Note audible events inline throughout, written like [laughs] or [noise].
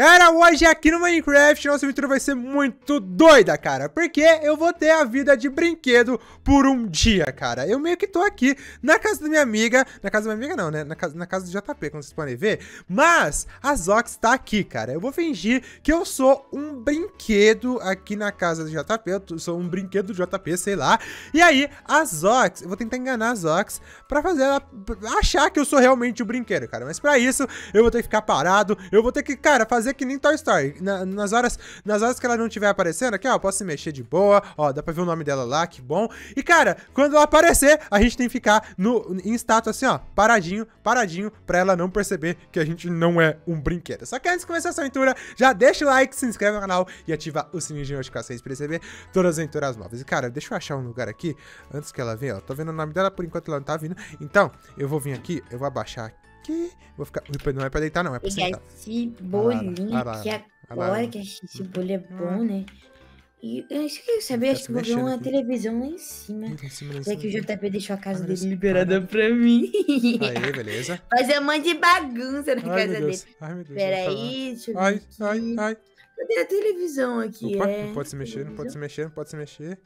Galera, hoje aqui no Minecraft nossa aventura vai ser muito doida, cara Porque eu vou ter a vida de brinquedo por um dia, cara. Eu meio que tô aqui na casa da minha amiga Na casa da minha amiga não, né? Na casa, na casa do JP, como vocês podem ver Mas a Zox tá aqui, cara. Eu vou fingir que eu sou um brinquedo aqui na casa do JP Eu sou um brinquedo do JP, sei lá. E aí, a Zox, eu vou tentar enganar a Zox Pra fazer ela achar que eu sou realmente um brinquedo, cara. Mas pra isso, eu vou ter que ficar parado Eu vou ter que, cara, fazer fazer que nem Toy Story. Na, nas, horas, nas horas que ela não estiver aparecendo, aqui, ó, posso mexer de boa. Ó, dá pra ver o nome dela lá, que bom. E, cara, quando ela aparecer, a gente tem que ficar no, em status assim, ó, paradinho, paradinho, pra ela não perceber que a gente não é um brinquedo. Só que antes de começar essa aventura, já deixa o like, se inscreve no canal e ativa o sininho de notificações pra receber todas as aventuras novas. E, cara, deixa eu achar um lugar aqui, antes que ela venha, ó. Tô vendo o nome dela, por enquanto ela não tá vindo. Então, eu vou vir aqui, eu vou abaixar aqui aqui. Vou ficar. Não é pra deitar, não, é pra Pegar sentar. esse bolinho aqui agora, que esse bolho é bom, né? E eu que eu sabia, acho que vou ver uma aqui. televisão lá em cima. Em cima, lá em cima. que o JP deixou a casa dele liberada pra mim. [laughs] Aí, beleza. Fazer um monte de bagunça na ai, casa dele. Ai, meu Deus. Peraí, deixa eu ver. Ai, ai, ai. Cadê a televisão aqui? Opa, é... não pode se mexer, não pode se mexer, não pode se mexer.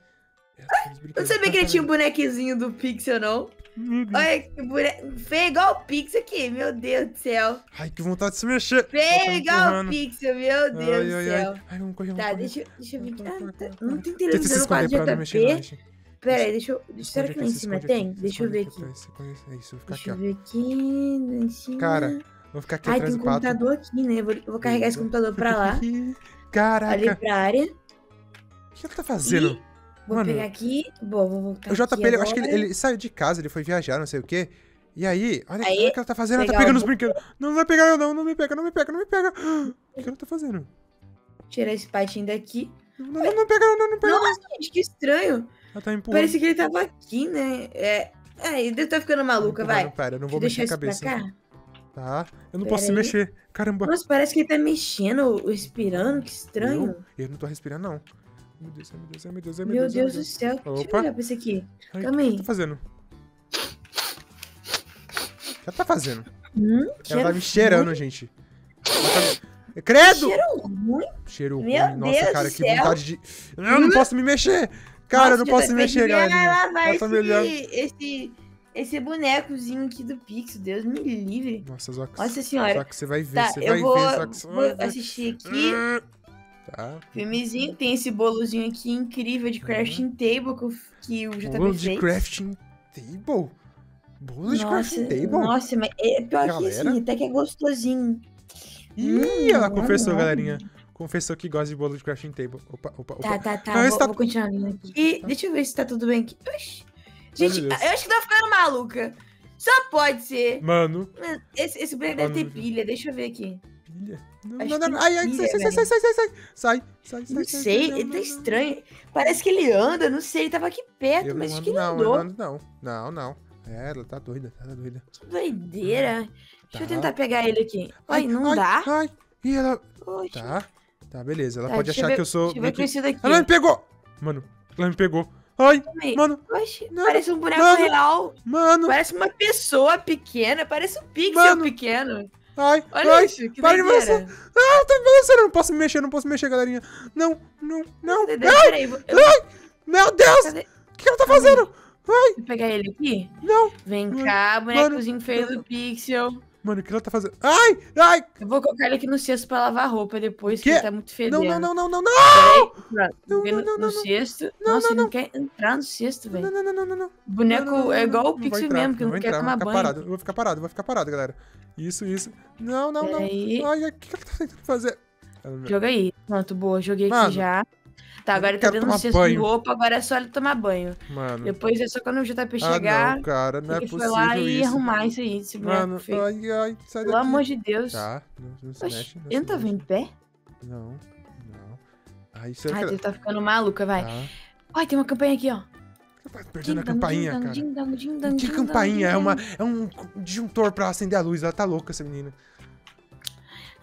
Eu não sabia que ele tinha um bonequinho do Pixel, não. Olha que boneco. Feio igual o Pixel aqui, meu Deus do céu. Ai, que vontade de se mexer. Feio igual o Pixel, meu Deus ai, do céu. Ai, ai, vamos correr, tá, correr. deixa, deixa eu ver aqui. Ah, tá. Não tem televisão no quarto de JP. Pera aí, deixa eu. Será que lá em cima tem? Deixa eu ver aqui. Deixa eu ver aqui. Em cima. Cara, vou ficar aqui Ai, tem um computador aqui, né? Eu vou, vou carregar esse computador pra lá. [laughs] Caraca. Ali pra área. O que ele tá fazendo? Vou Mano, pegar aqui. Boa, vou voltar O JP, eu acho que ele, ele, saiu de casa, ele foi viajar, não sei o quê. E aí, olha aí, o que ela tá fazendo. Ela tá pegando os brinquedos. Não, não vai pegar eu, não. Não me pega, não me pega, não me pega. [gasps] O que ela tá fazendo? Tirar esse patinho daqui. Não, não, não pega, não, não pega. Nossa, gente, que estranho. Ela tá empurrando. Parece que ele tava aqui, né? É. É, ele tá ficando maluca, vai. Pera, eu não vou mexer a cabeça. Tá? Eu não pera posso aí. mexer. Caramba. Nossa, parece que ele tá mexendo, respirando, que estranho. Eu, eu não tô respirando, não. Meu Deus, meu Deus, meu Deus, meu Deus. Meu Deus do céu. Opa. Deixa eu olhar pra esse aqui. Ai, Calma aí. O que tá fazendo? O que ela tá fazendo? Hum, ela tá me cheirando, ruim. gente. Tá... Credo! Cheiro ruim? Cheiro Meu ruim. Nossa, Deus cara, que céu. vontade de... Eu não posso me mexer. Cara, Nossa, eu não posso me mexer, galera. Ela tá esse, esse, esse bonecozinho aqui do Pix, Deus me livre. Nossa, Zox. Nossa senhora. Só que você vai ver, tá, você vai vou, ver, Zox. Vou assistir aqui. Tá. Filmezinho. Tem esse bolozinho aqui incrível de crafting uhum. table que o JP Bolo de crafting table? Bolo de crafting table? Nossa, mas é pior Galera. que assim, até que é gostosinho. Ih, hum, ela confessou, galerinha. Confessou que gosta de bolo de crafting table. Opa, opa, opa. Tá, tá, tá. Não, vou, tá... vou continuar aqui. E tá. deixa eu ver se tá tudo bem aqui. Oxi. Gente, eu acho que tá ficando maluca. Só pode ser. Mano. Esse, esse boneco deve ter pilha. Deixa eu ver aqui pilha. Não, não, não, não. Ai, ai, sai, sai, sai, sai, sai, sai, sai, sai, sai, Não sei, ele tá estranho. Parece que ele anda, não sei, ele tava aqui perto, mas acho que ele não, andou. Não, não, não. É, ela tá doida, ela tá doida. Que doideira. Deixa eu tentar pegar ele aqui. Ai, não dá. Ai, e ela... Tá, tá, beleza. Ela pode achar que eu sou... Deixa eu ver Ela me pegou! Mano, ela me pegou. Ai, mano. Oxe, não, parece um boneco mano, real. Mano. Parece uma pessoa pequena, parece um pixel mano, pequeno. Ai, Olha ai, isso, que para de balançar. Ah, tá balançando. Não posso me mexer, não posso me mexer, galerinha. Não, não, não. Cadê? Ai, Peraí, eu... ai, meu Deus. O que ela tá fazendo? Ai. Vou pegar ele aqui? Não. Vem cá, bonecozinho feio do Pixel. Mano, o que ela tá fazendo? Ai, ai! Eu vou colocar ele aqui no cesto pra lavar a roupa depois, que, que ele tá muito fedendo. Não, não, não, não, não, não! Peraí, não, não, não, no, no cesto. Não, Nossa, não, não. não quer entrar no cesto, velho. Não, não, não, não, não. Boneco é igual o Pixel mesmo, que não, quer tomar banho. Parado. Eu vou ficar parado, vou ficar parado, galera. Isso, isso. Não, não, não. Ai, o que ela tá tentando fazer? Joga aí. Pronto, boa. Joguei Mano, aqui já. Tá, agora ele tá dando um cesto de roupa, agora é só ele tomar banho. Mano. Depois é só quando o JP chegar. Ah, não, cara, não é possível. Foi lá isso. e arrumar isso aí. Esse Mano, ai, ai, sai Pelo amor de Deus. Tá, não, não se mexe. Não ele não tá vendo pé? Não, não. Ai, será ai, que ele tá ficando maluca, vai. Tá. Ai, tem uma campainha aqui, ó. Perdendo a campainha, cara. Tinha campainha, é, uma, é um disjuntor pra acender a luz. Ela tá louca, essa menina.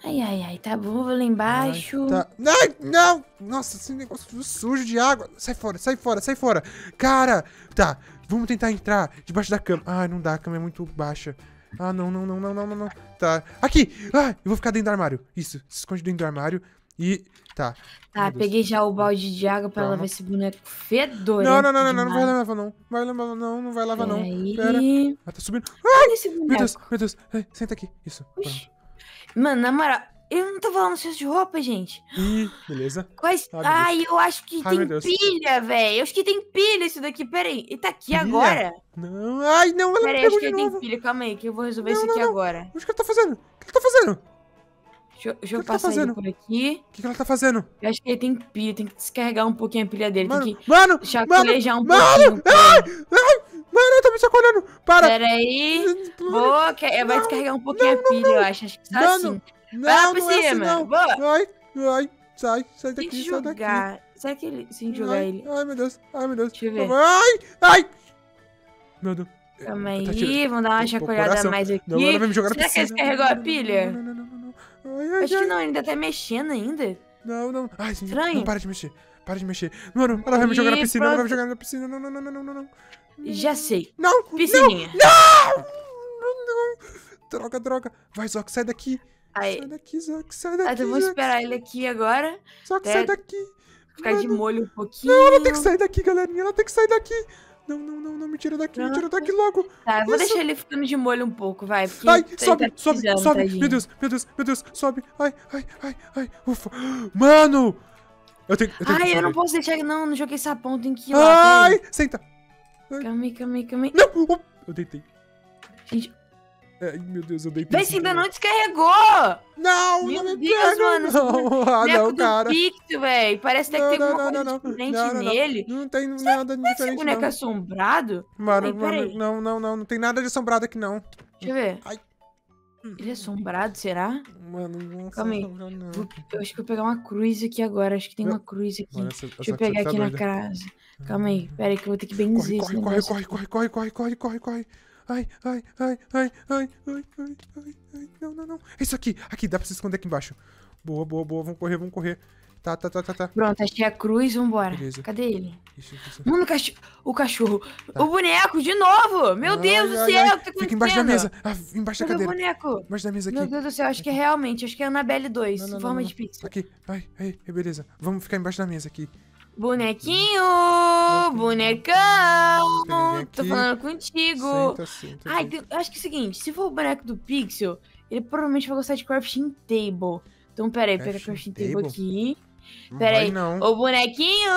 Ai, ai, ai, tá bom, vou lá embaixo. Ai, tá. Ai, não! Nossa, esse negócio sujo de água. Sai fora, sai fora, sai fora. Cara, tá, vamos tentar entrar debaixo da cama. Ai, não dá, a cama é muito baixa. Ah, não, não, não, não, não, não, não. Tá. Aqui! Ah, eu vou ficar dentro do armário. Isso, se esconde dentro do armário. E. Tá. Tá, peguei já o balde de água pra ela ver esse boneco fedor. Não, não, não, não, não, não vai lavar, não. Vai lavar, não, não vai lavar, não. Pera. Ah, tá subindo. Ai. Meu Deus, meu Deus. Ai, senta aqui. Isso. Mano, na moral, eu não tô falando suas de roupa, gente. Ih, beleza. Quais... Ai, Ai eu acho que Ai, tem pilha, velho. Eu acho que tem pilha isso daqui. Pera aí. Ele tá aqui pilha? agora? Não. Ai, não, ela Pera aí, acho que tem pilha. Calma aí, que eu vou resolver não, isso aqui não, agora. O que ele tá fazendo? O que ele tá fazendo? Deixa, deixa eu tá passar tá ele por aqui. O que, que ela tá fazendo? Eu acho que ele tem pilha, tem que descarregar um pouquinho a pilha dele. Mano, tem que mano, chacolejar um mano, pouquinho. Ai, ai, mano, tá me sacolhando. Para. Pera aí. Boa, vai descarregar um pouquinho não, a pilha, eu acho. Acho que tá mano, assim. Não, Vai lá não é assim, cima. É assim, Boa. Ai, ai, sai, sai daqui, sai jogar. daqui. Será que ele, sem jogar ai, ele... Ai, meu Deus, ai, meu Deus. Deixa eu ver. Ai, ai. Meu Deus. Calma aí, tá vamos dar uma chacoalhada mais aqui. Não, ela vai me jogar Será que ele descarregou a pilha? Não, não, não, não. não. Ai, ai, Acho ai. que não, ele ainda tá mexendo ainda. Não, não. Ai, Estranho. Não, para de mexer. Para de mexer. Mano, ela vai me jogar na piscina, ela vai me jogar na piscina. Não, não, não, não, não, não. Já sei. Não, Piscininha. Não! Não! não. Droga, droga. Vai, Zoc, sai daqui. Aí. Sai daqui, Zoc, sai daqui. Ah, então vamos esperar ele aqui agora. Zoc, sai daqui. Ficar de molho um pouquinho. Não, ela tem que sair daqui, galerinha. Ela tem que sair daqui. Não, não, não, não, me tira daqui, Pronto. me tira daqui logo. Tá, eu vou Isso. deixar ele ficando de molho um pouco, vai. Ai, sobe, tá sobe, sobe. Tadinho. Meu Deus, meu Deus, meu Deus, sobe. Ai, ai, ai, ai. Ufa. Mano! Eu tenho, eu tenho Ai, eu não posso deixar. Não, não joguei sapão, tem que ir lá. Ai, senta. Calma aí, calma aí, calma aí. Não, eu deitei. Gente, Ai, meu Deus, eu deitei. Vê se ainda não descarregou! Não, meu não me Deus, pega. mano. Não, [laughs] ah, não, cara. Pixel, velho. Parece que tem alguma coisa diferente não, não, nele. Não, tem nada de diferente, esse boneco não. assombrado? Mano, mano, não, não, não. Não tem nada de assombrado aqui, não. Deixa eu ver. Ai. Ele é assombrado, será? Mano, não Calma aí. Não. Eu acho que eu vou pegar uma cruz aqui agora. Acho que tem uma cruz aqui. Mano, essa, Deixa eu pegar tá aqui doida. na casa. Calma aí. Pera aí que eu vou ter que benzer corre, corre, corre, corre, corre, corre, corre, corre, corre. Ai, ai, ai, ai, ai, ai, ai, ai, ai, não, não, não. É isso aqui, aqui, dá pra se esconder aqui embaixo. Boa, boa, boa, vamos correr, vamos correr. Tá, tá, tá, tá, tá. Pronto, achei a cruz, vambora. Beleza. Cadê ele? Isso, isso. Mano, o cachorro. O cachorro. Tá. O boneco, de novo! Meu ai, Deus do céu, ai. tá Fica embaixo da mesa. Ah, embaixo Cadê da cadeira. o boneco? Embaixo da mesa aqui. Meu Deus do céu, acho que é realmente, acho que é Annabelle 2, não, não, forma não, de pizza. Aqui, ai, ai, beleza. Vamos ficar embaixo da mesa aqui. Bonequinho, bonecão, tô falando contigo. Senta, senta, Ai, acho que é o seguinte, se for o boneco do Pixel, ele provavelmente vai gostar de crafting table. Então, pera aí, pega a crafting table, table aqui. Pera aí, não. ô bonequinho!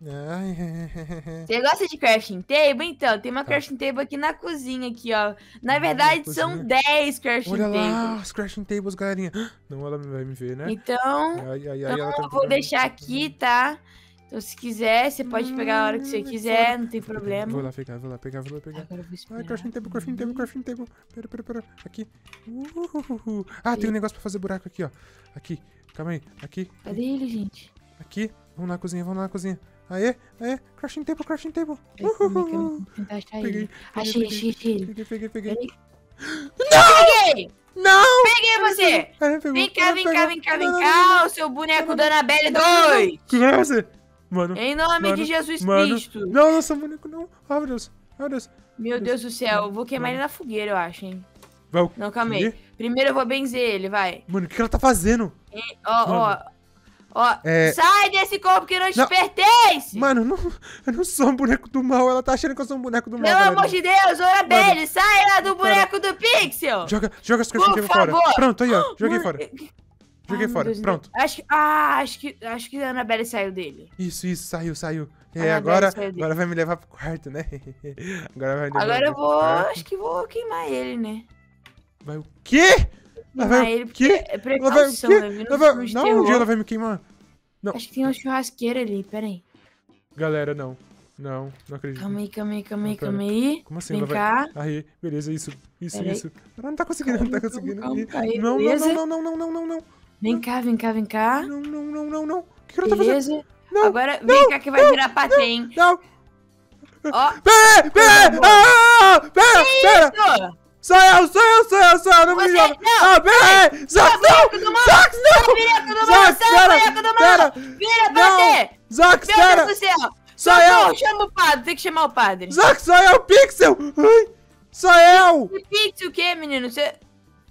[laughs] Você gosta de crafting table? Então, tem uma tá. crafting table aqui na cozinha, aqui, ó. Na verdade, na são 10 crafting Olha tables. Olha lá, os crafting tables, galerinha. [gasps] Não, ela vai me ver, né? Então, ai, ai, então tá eu vou deixar aqui, tá? Então, se quiser, você pode pegar a hora que você quiser, não tem problema. Vou lá pegar, vou lá pegar, vou lá pegar. Agora eu vou esperar. Ai, crafting table, crafting table, crafting table. Pera, pera, pera. Aqui. Ah, tem um negócio pra fazer buraco aqui, ó. Aqui. Calma aí. Aqui. Cadê ele, gente? Aqui. Vamos na cozinha, vamos na cozinha. Aê, aê. Crafting table, crafting table. Uhul. Tentar achar peguei. Achei, achei, achei Peguei, peguei, peguei. [gasps] Não! Peguei! Não! Peguei você! Vem cá, vem cá, vem cá, vem cá, o seu boneco da Anabelle 2! Que é você? Mano. Em nome mano, de Jesus mano, Cristo. Não, não, boneco não. Ai, meu Deus. Ai, meu Deus. Meu Deus, do céu. Eu vou queimar ele na fogueira, eu acho, hein. Vai o Não, calma aí. Primeiro eu vou benzer ele, vai. Mano, o que ela tá fazendo? Ó, ó. Ó, é... sai desse corpo que não te não. pertence! Mano, não, eu não sou um boneco do mal. Ela tá achando que eu sou um boneco do mal. Pelo amor de Deus, olha Belle, sai lá do boneco do Pixel! Joga, joga as coisas fora. Pronto, aí, ó. Joguei [gasps] fora. Joguei ah, fora, Deus pronto. Deus. Acho que, ah, acho que, acho que a Annabelle saiu dele. Isso, isso, saiu, saiu. É, agora, agora vai me levar pro quarto, né? [laughs] agora vai me levar Agora eu vou, acho que vou queimar ele, né? Vai o quê? Queimar vai ele, quê? é precaução, ela vai, né? Ela vai, não, onde ela vai me queimar? Não. Acho que tem uma churrasqueira ali, pera aí. Galera, não. Não, não acredito. Calma aí, calma aí, calma aí, calma aí. Como assim? Vem ela cá. Vai... Aí, beleza, isso, isso, pera isso. Ela não tá conseguindo, calma, não tá conseguindo. Calma, calma, não, não, não, não, não, não, não, não. Vem cá, vem cá, vem cá. Não, não, não, não, não. O que ela tá fazendo? Não, Agora vem não, cá que vai não, virar patê, hein? Não. Ó. Pera, pera, ah, pera, pera. Sou eu, sou eu, sou eu, sou eu, não me joga. Ah, pera aí. Zax, não. Zax, não. Zax, pera, pera. Vira patê. Zax, pera. Meu Deus do céu. Sou eu. Chama o padre, tem que chamar o padre. Zax, sou eu, Pixel. Ai. Sou eu! Que Pixel o quê, menino? Você...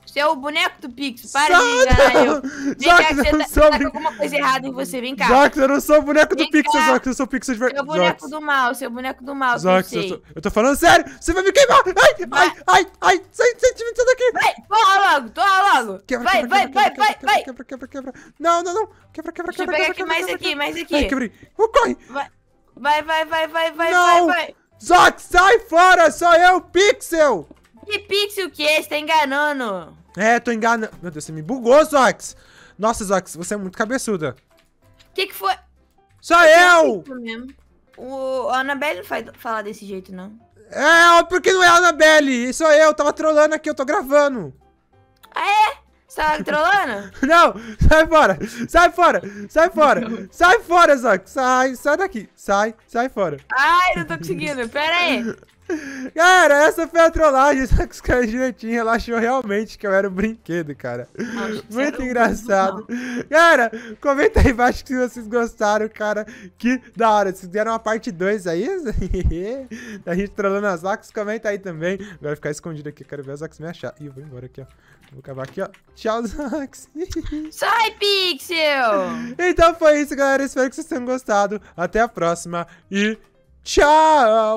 Você é o boneco do Pixel, para Só de enganar eu. Vem cá, que você, tá, sou... tá com alguma coisa errada em você, vem cá. Zox, eu não sou o boneco do Pixel, Zox, eu sou o Pixel de verdade. Seu boneco Zox. do mal, seu boneco do mal, Zox, eu, tô, eu tô falando sério, você vai me queimar! Ai, ai, ai, ai, sai, sai de mim, sai daqui! Vai, torra logo, torra logo! Quebra, vai, quebra, vai, quebra, vai, quebra, vai, vai! Quebra, quebra, quebra, Não, não, não! Quebra, quebra, Deixa quebra, eu pegar aqui mais aqui, mais aqui. Ai, quebrei. Oh, corre! Vai, vai, vai, vai, vai, vai, vai, vai! Zox, sai fora, sou eu, Pixel! Que Pixel que é? Você tá enganando! É, tô enganando. Meu Deus, você me bugou, Zox. Nossa, Zox, você é muito cabeçuda. O que que foi? Sou eu! O Annabelle não faz falar desse jeito, não. É, porque não é a Annabelle. Sou eu, tava trolando aqui, eu tô gravando. Ah, é? Você tava [laughs] trolando? não, sai fora, sai fora, sai fora, sai fora, Zox. Sai, sai daqui, sai, sai fora. Ai, não tô conseguindo, pera aí. [laughs] Cara, essa foi a trollagem, [laughs] só que os caras direitinho relaxou realmente que eu era um brinquedo, cara. Muito engraçado. Cara, comenta aí embaixo se vocês gostaram, cara. Que da hora. Se deram uma parte 2 aí, [laughs] da gente trollando as vacas, comenta aí também. Agora ficar escondido aqui, quero ver as vacas me achar. Ih, eu vou embora aqui, ó. Vou acabar aqui, ó. Tchau, [laughs] Zax. Sai, Pixel! Então foi isso, galera. Espero que vocês tenham gostado. Até a próxima e tchau!